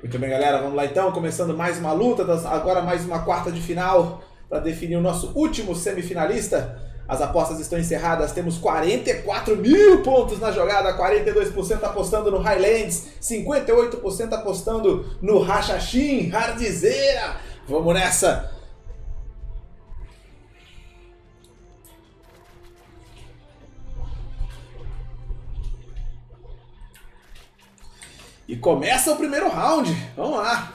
Muito bem, galera, vamos lá então, começando mais uma luta, agora mais uma quarta de final para definir o nosso último semifinalista. As apostas estão encerradas, temos 44 mil pontos na jogada, 42% apostando no Highlands, 58% apostando no Rachachim, Hardizeira. Vamos nessa! E começa o primeiro round. Vamos lá.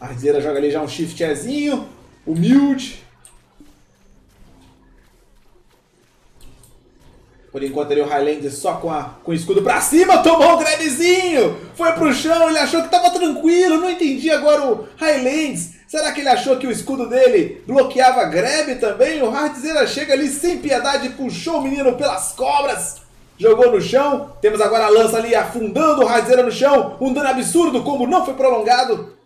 A joga ali já um shiftzinho. Humilde. Por enquanto ele o Highlander só com, a, com o escudo pra cima, tomou um grabzinho, foi pro chão, ele achou que tava tranquilo, não entendi agora o Highlands. Será que ele achou que o escudo dele bloqueava grab também? O Hardzera chega ali sem piedade, puxou o menino pelas cobras jogou no chão. Temos agora a lança ali afundando o Hardzera no chão. Um dano absurdo, como não foi prolongado.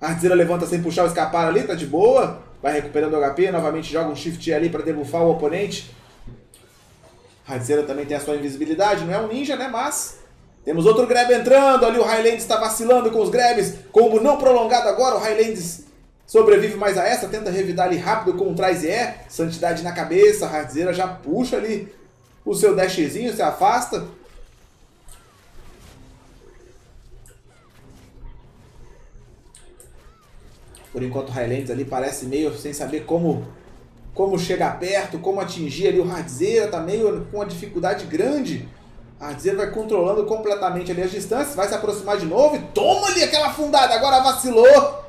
Hardzera levanta sem puxar o escapar ali, tá de boa. Vai recuperando o HP, novamente joga um shift ali para debuffar o oponente. Hardzera também tem a sua invisibilidade, não é um ninja, né? Mas temos outro grab entrando, ali o Highlands está vacilando com os grabs. Combo não prolongado agora, o Highlands sobrevive mais a essa, tenta revidar ali rápido com um trás. Santidade na cabeça, Hardzera já puxa ali o seu dashzinho, se afasta. Por enquanto o Highlands ali parece meio sem saber como como chegar perto, como atingir ali o Hardzeira, tá meio com uma dificuldade grande. Hardzeira vai controlando completamente ali as distâncias, vai se aproximar de novo e toma ali aquela fundada, agora vacilou.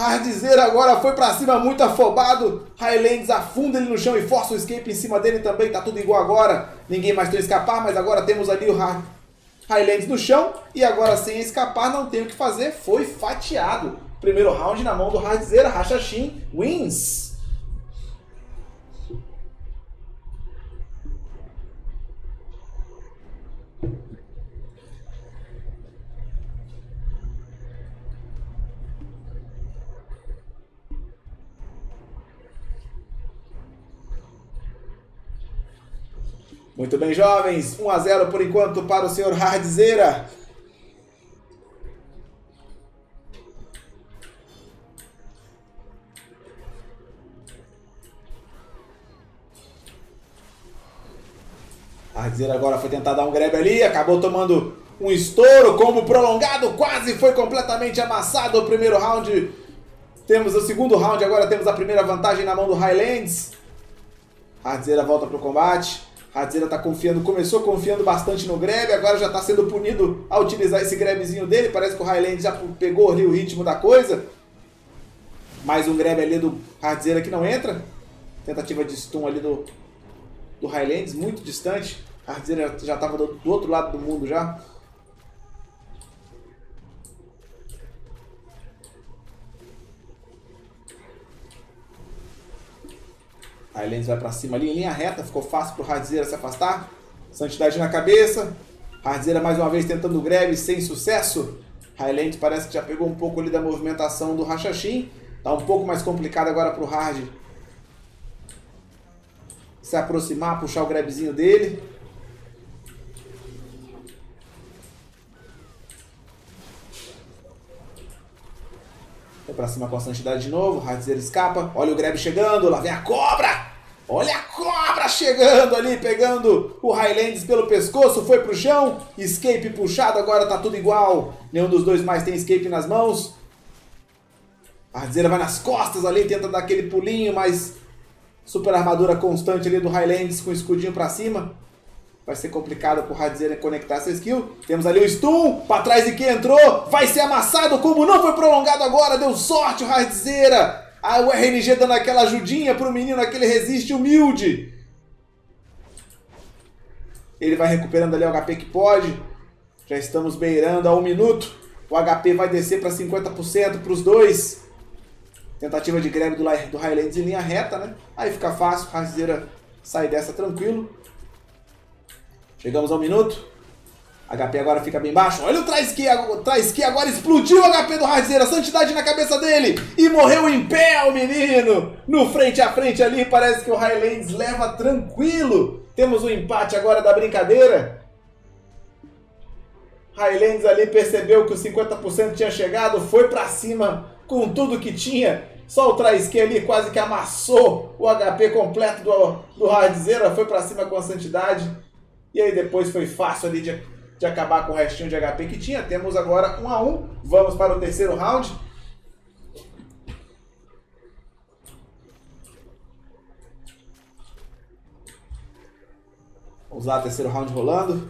Hardzeira agora foi para cima muito afobado. Highlands afunda ele no chão e força o escape em cima dele também, tá tudo igual agora. Ninguém mais tem escapar, mas agora temos ali o Highlands no chão e agora sem escapar não tem o que fazer, foi fatiado. Primeiro round na mão do Hardzeira, Rachachim wins. Muito bem, jovens. 1 a 0 por enquanto para o senhor Hardzeira. Hardzeira agora foi tentar dar um grab ali, acabou tomando um estouro, combo prolongado, quase foi completamente amassado o primeiro round. Temos o segundo round, agora temos a primeira vantagem na mão do Highlands. Hardzeira volta para o combate. Radzera está confiando, começou confiando bastante no grab, agora já está sendo punido a utilizar esse grabzinho dele. Parece que o Highland já pegou ali o ritmo da coisa. Mais um grab ali do Radzera que não entra. Tentativa de stun ali do, do Highlands, muito distante. Radzera já estava do, do outro lado do mundo já. Highlands vai para cima ali em linha reta, ficou fácil pro Hardzeira se afastar. Santidade na cabeça. Hardzeira mais uma vez tentando greve sem sucesso. Highlands parece que já pegou um pouco ali da movimentação do Rachachim. Tá um pouco mais complicado agora pro Hard se aproximar, puxar o grabzinho dele. Pra cima com a santidade de novo. Hardzeira escapa. Olha o grab chegando. Lá vem a cobra. Olha a cobra chegando ali, pegando o Highlands pelo pescoço, foi pro chão, escape puxado, agora tá tudo igual. Nenhum dos dois mais tem escape nas mãos. A vai nas costas ali, tenta dar aquele pulinho, mas super armadura constante ali do Highlands com o escudinho pra cima. Vai ser complicado pro Radzeira conectar essa skill. Temos ali o stun, pra trás de quem entrou, vai ser amassado, como não foi prolongado agora, deu sorte o Radzeira. Ah, o RNG dando aquela ajudinha pro menino, aquele resiste humilde. Ele vai recuperando ali o HP que pode. Já estamos beirando a um minuto. O HP vai descer para 50% para os dois. Tentativa de greve do, do Highlands em linha reta, né? Aí fica fácil, Razeira sai dessa tranquilo. Chegamos ao minuto. HP agora fica bem baixo. Olha o Traisky, Traisky agora explodiu o HP do Harzeira. Santidade na cabeça dele. E morreu em pé o menino. No frente a frente ali, parece que o Highlands leva tranquilo. Temos o um empate agora da brincadeira. Highlands ali percebeu que os 50% tinha chegado, foi para cima com tudo que tinha. Só o Traisque ali quase que amassou o HP completo do, do Hardzera, foi para cima com a Santidade. E aí depois foi fácil ali de, de acabar com o restinho de HP que tinha. Temos agora 1 a 1 Vamos para o terceiro round. Vamos lá, terceiro round rolando.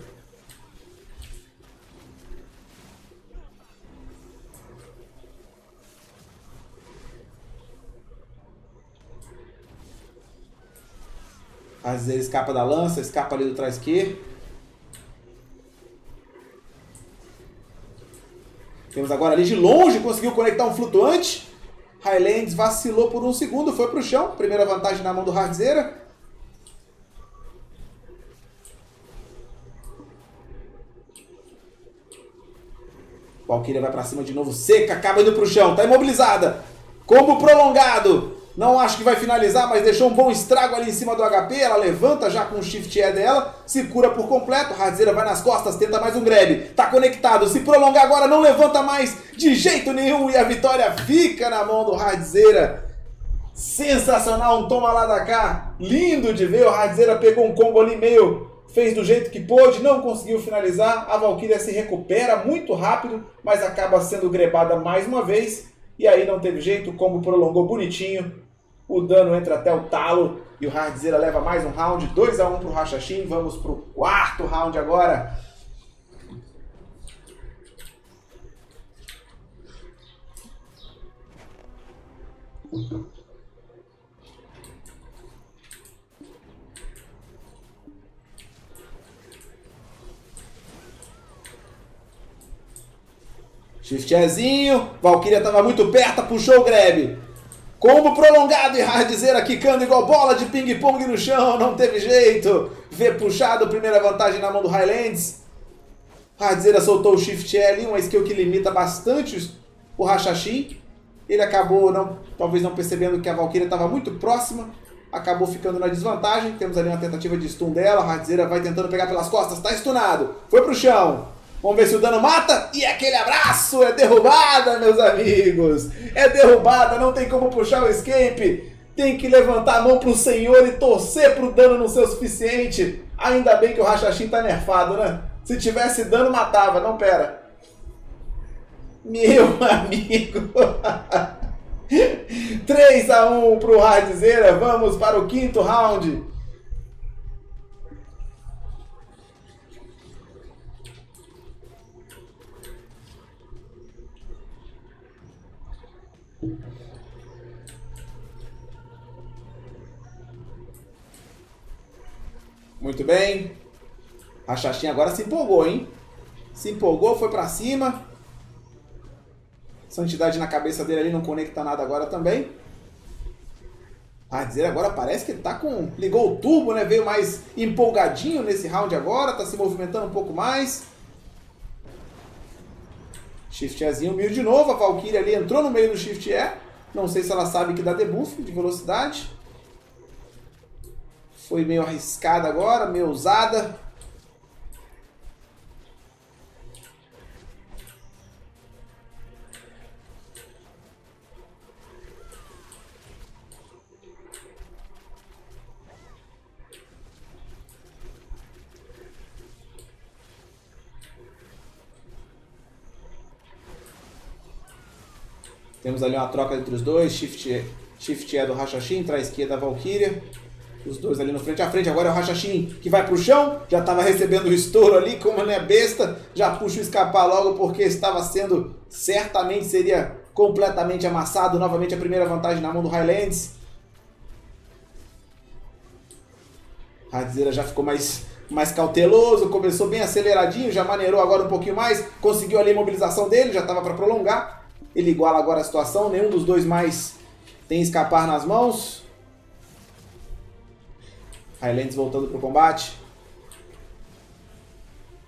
Às vezes escapa da lança, escapa ali do trás que. Temos agora ali de longe, conseguiu conectar um flutuante. Highlands vacilou por um segundo, foi para o chão. Primeira vantagem na mão do Hardzeira. Valkyria vai para cima de novo, seca, acaba indo para o chão, tá imobilizada. Combo prolongado. Não acho que vai finalizar, mas deixou um bom estrago ali em cima do HP. Ela levanta já com o shift E dela, se cura por completo. Radzeira vai nas costas, tenta mais um grab. Tá conectado, se prolongar agora, não levanta mais de jeito nenhum. E a vitória fica na mão do Radzeira. Sensacional, um toma lá da cá. Lindo de ver. O Radzeira pegou um combo ali meio fez do jeito que pôde, não conseguiu finalizar. A Valkyria se recupera muito rápido, mas acaba sendo grebada mais uma vez. E aí não teve jeito, o combo prolongou bonitinho. O dano entra até o talo e o Hardzera leva mais um round, 2 a 1 um pro Hashashin. Vamos pro quarto round agora. Shiftezinho, Valkyria estava muito perto, puxou o grab. Combo prolongado e Hardzeira quicando igual bola de ping-pong no chão, não teve jeito. V puxado, primeira vantagem na mão do Highlands. Hardzeira soltou o Shift L, uma skill que limita bastante o Hashashin. Ele acabou, não, talvez não percebendo que a Valkyria estava muito próxima, acabou ficando na desvantagem. Temos ali uma tentativa de stun dela, Hardzeira vai tentando pegar pelas costas, está stunado, foi pro chão. Vamos ver se o dano mata. E aquele abraço é derrubada, meus amigos. É derrubada, não tem como puxar o escape. Tem que levantar a mão pro senhor e torcer pro dano não ser o suficiente. Ainda bem que o Rachachim tá nerfado, né? Se tivesse dano, matava. Não, pera. Meu amigo. 3 a 1 pro Radzera. Vamos para o quinto round. Muito bem. A Xaxinha agora se empolgou, hein? Se empolgou, foi para cima. Santidade na cabeça dele ali, não conecta nada agora também. A dizer agora parece que tá com. Ligou o turbo, né? Veio mais empolgadinho nesse round agora, tá se movimentando um pouco mais. Shift Ezinho mil de novo, a Valkyria ali entrou no meio do Shift E. Não sei se ela sabe que dá debuff de velocidade. Foi meio arriscada agora, meio ousada. Temos ali uma troca entre os dois, shift, shift é do Hashashin, traz é da Valkyria. Os dois ali no frente a frente. Agora é o Rachachim que vai pro chão. Já estava recebendo o estouro ali, como não é besta. Já puxa o escapar logo porque estava sendo. Certamente seria completamente amassado. Novamente a primeira vantagem na mão do Highlands. Radzeira já ficou mais, mais cauteloso, começou bem aceleradinho, já maneirou agora um pouquinho mais, conseguiu ali a imobilização dele, já estava para prolongar. Ele iguala agora a situação, nenhum dos dois mais tem escapar nas mãos. Highlands voltando para o combate.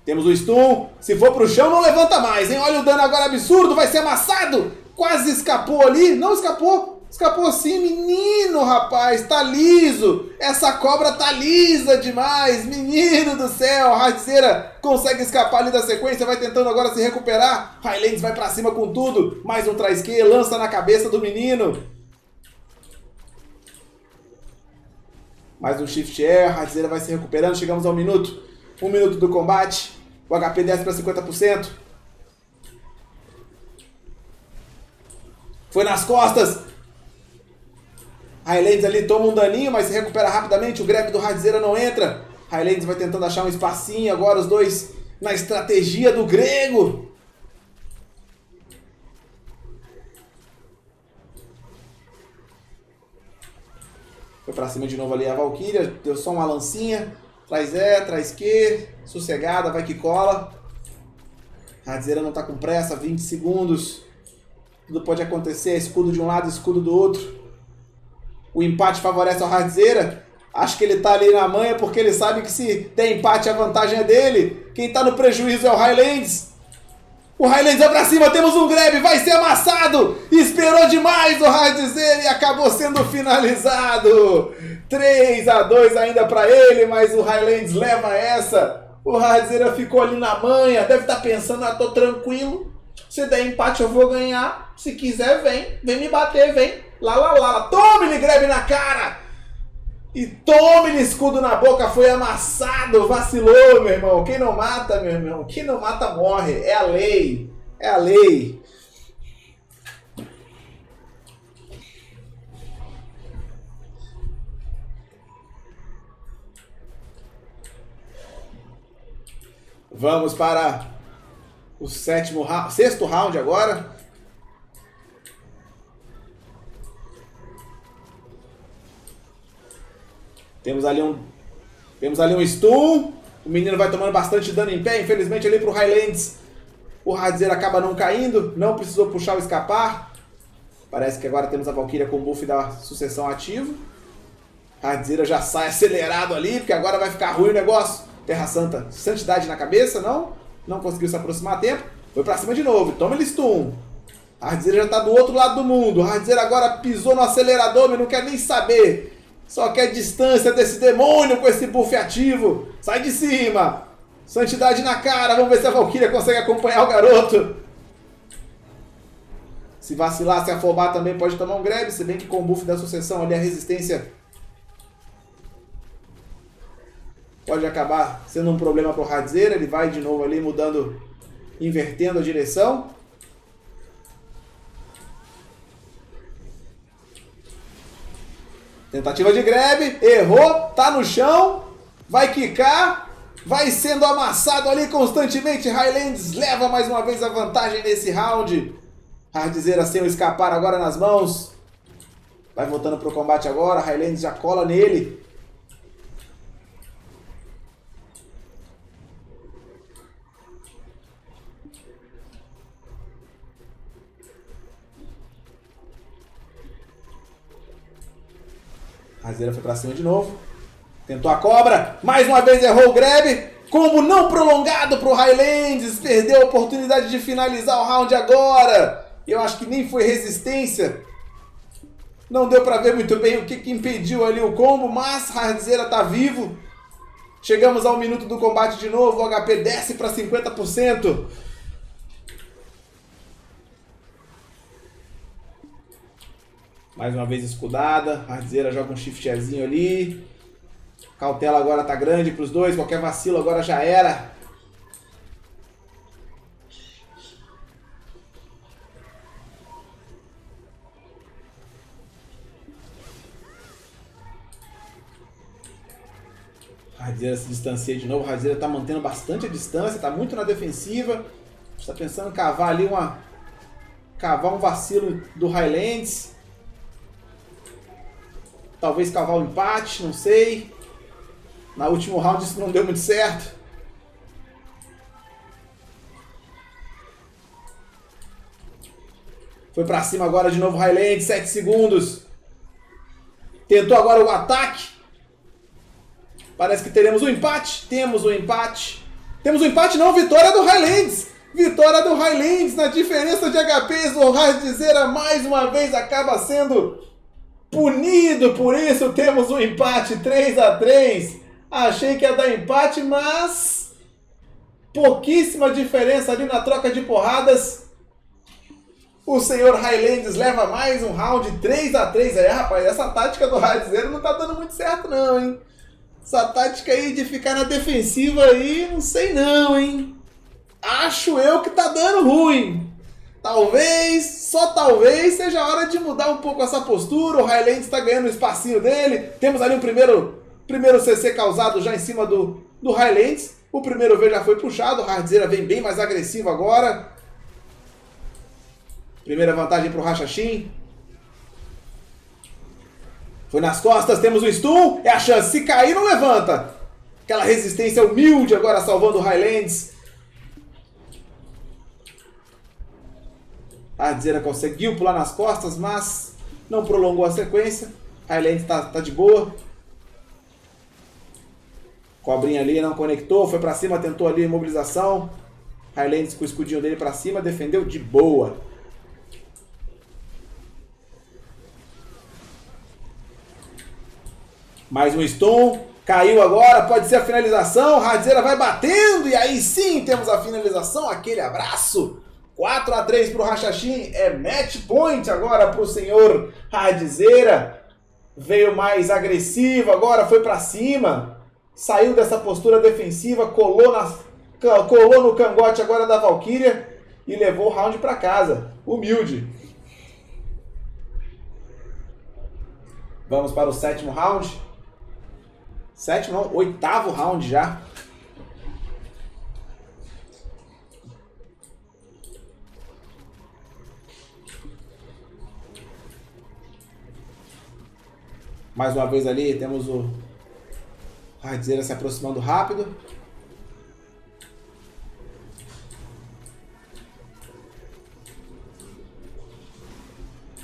Temos o stun. Se for para o chão, não levanta mais, hein? Olha o dano agora absurdo. Vai ser amassado. Quase escapou ali. Não escapou. Escapou sim, menino, rapaz, tá liso. Essa cobra tá lisa demais, menino do céu. Radzeira consegue escapar ali da sequência, vai tentando agora se recuperar. Highlands vai para cima com tudo. Mais um traisque, lança na cabeça do menino. Mais um shift air, Radzeira vai se recuperando. Chegamos ao minuto. Um minuto do combate. O HP desce para 50%. Foi nas costas. Highlands ali toma um daninho, mas se recupera rapidamente. O grab do Radzeira não entra. Highlands vai tentando achar um espacinho. Agora os dois na estratégia do grego. Foi pra cima de novo ali a Valkyria. Deu só uma lancinha. Traz é, traz que. Sossegada, vai que cola. Radzeira não tá com pressa. 20 segundos. Tudo pode acontecer. Escudo de um lado, escudo do outro o empate favorece o Hardzeira. Acho que ele tá ali na manha porque ele sabe que se tem empate a vantagem é dele. Quem tá no prejuízo é o Highlands. O Highlands vai pra cima, temos um grab, vai ser amassado. Esperou demais o Hardzeira e acabou sendo finalizado. 3 a 2 ainda para ele, mas o Highlands leva essa. O Hardzeira ficou ali na manha, deve estar tá pensando, ah, tô tranquilo. Se der empate eu vou ganhar. Se quiser, vem. Vem me bater, vem. Lá, lá, lá. Tome-lhe greve na cara! E tome-lhe escudo na boca. Foi amassado. Vacilou, meu irmão. Quem não mata, meu irmão. Quem não mata, morre. É a lei. É a lei. Vamos para o sétimo sexto round agora. Temos ali um. Temos ali um stun. O menino vai tomando bastante dano em pé. Infelizmente ali pro Highlands. O Hadzer acaba não caindo. Não precisou puxar o escapar. Parece que agora temos a Valkyria com o buff da sucessão ativo. Hadzira já sai acelerado ali, porque agora vai ficar ruim o negócio. Terra Santa, santidade na cabeça, não? Não conseguiu se aproximar a tempo. Foi pra cima de novo. Toma ele stun. Hadzira já tá do outro lado do mundo. Hadzira agora pisou no acelerador, mas não quer nem saber. Só quer distância desse demônio com esse buff ativo. Sai de cima. Santidade na cara. Vamos ver se a Valkyria consegue acompanhar o garoto. Se vacilar, se afobar também pode tomar um grab. Se bem que com o buff da sucessão ali a resistência pode acabar sendo um problema para o. Ele vai de novo ali mudando, invertendo a direção. Tentativa de grab, errou, tá no chão, vai quicar, vai sendo amassado ali constantemente. Highlands leva mais uma vez a vantagem nesse round. Hardzeira sem o escapar agora nas mãos. Vai voltando pro combate agora, Highlands já cola nele. Razeira foi pra cima de novo. Tentou a cobra. Mais uma vez errou o grab. Combo não prolongado pro Highlands. Perdeu a oportunidade de finalizar o round agora. Eu acho que nem foi resistência. Não deu pra ver muito bem o que, que impediu ali o combo, mas Hardzeira tá vivo. Chegamos ao minuto do combate de novo. O HP desce para 50%. Mais uma vez escudada. Hardzeira joga um shiftzinho ali. Cautela agora tá grande para os dois. Qualquer vacilo agora já era. Hardzeira se distancia de novo. Hardzeira tá mantendo bastante a distância. Tá muito na defensiva. Está pensando em cavar ali uma... Cavar um vacilo do Highlands. Talvez cavar o um empate, não sei. Na último round isso não deu muito certo. Foi para cima agora de novo Highland, 7 segundos. Tentou agora o ataque. Parece que teremos um empate. Temos um empate. Temos um empate, não, vitória do Highlands. Vitória do Highlands na diferença de HPs. O Hardzera mais uma vez acaba sendo punido por isso. Temos um empate 3 a 3 Achei que ia dar empate, mas pouquíssima diferença ali na troca de porradas. O senhor Highlands leva mais um round 3 a 3 aí, rapaz. Essa tática do Hardzera não tá dando muito certo não, hein? Essa tática aí de ficar na defensiva aí, não sei não, hein? Acho eu que tá dando ruim. Talvez, só talvez, seja a hora de mudar um pouco essa postura. O Highlands está ganhando o espacinho dele. Temos ali o primeiro, primeiro CC causado já em cima do, do Highlands. O primeiro V já foi puxado. O Hardzeira vem bem mais agressivo agora. Primeira vantagem para o Rachachim. Foi nas costas, temos o stun, é a chance. Se cair, não levanta. Aquela resistência humilde agora salvando o Highlands. A Ardzeira conseguiu pular nas costas, mas não prolongou a sequência. Highlands tá, tá de boa. Cobrinha ali não conectou, foi para cima, tentou ali a imobilização. Highlands com o escudinho dele para cima, defendeu de boa. Mais um stun. Caiu agora, pode ser a finalização. Radzeira vai batendo e aí sim temos a finalização. Aquele abraço. 4 a 3 para o Rachachim. É match point agora para o senhor Radzeira. Veio mais agressivo agora, foi para cima. Saiu dessa postura defensiva, colou, na, colou no cangote agora da Valkyria e levou o round para casa. Humilde. Vamos para o sétimo round. Sétimo, não, oitavo round já. Mais uma vez ali temos o Radizeira se aproximando rápido.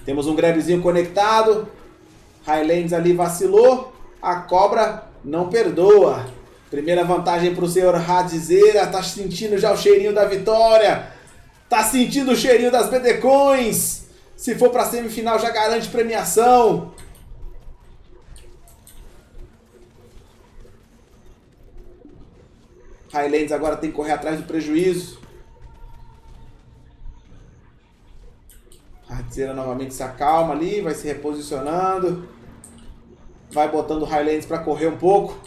Temos um grabzinho conectado. Highlands ali vacilou. A cobra não perdoa. Primeira vantagem para o senhor Radizeira. Tá sentindo já o cheirinho da vitória. Tá sentindo o cheirinho das bedecões. Se for para semifinal já garante premiação. Highlands agora tem que correr atrás do prejuízo. Radizeira novamente se acalma ali, vai se reposicionando. Vai botando o Highlands para correr um pouco.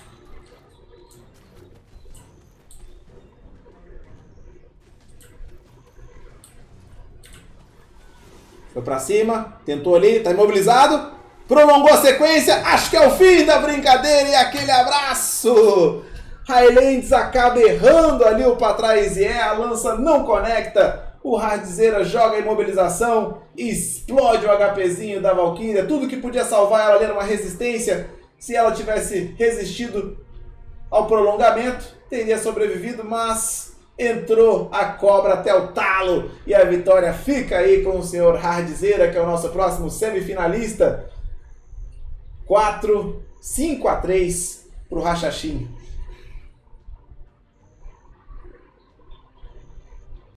Foi para cima, tentou ali, tá imobilizado. Prolongou a sequência, acho que é o fim da brincadeira e aquele abraço. Highlands acaba errando ali o para trás e é, a lança não conecta. O Hardzeira joga a imobilização, explode o HPzinho da Valkyria. Tudo que podia salvar ela ali era uma resistência. Se ela tivesse resistido ao prolongamento, teria sobrevivido, mas entrou a cobra até o talo. E a vitória fica aí com o senhor Hardzeira, que é o nosso próximo semifinalista. 4, 5 a 3 para o Rachachim.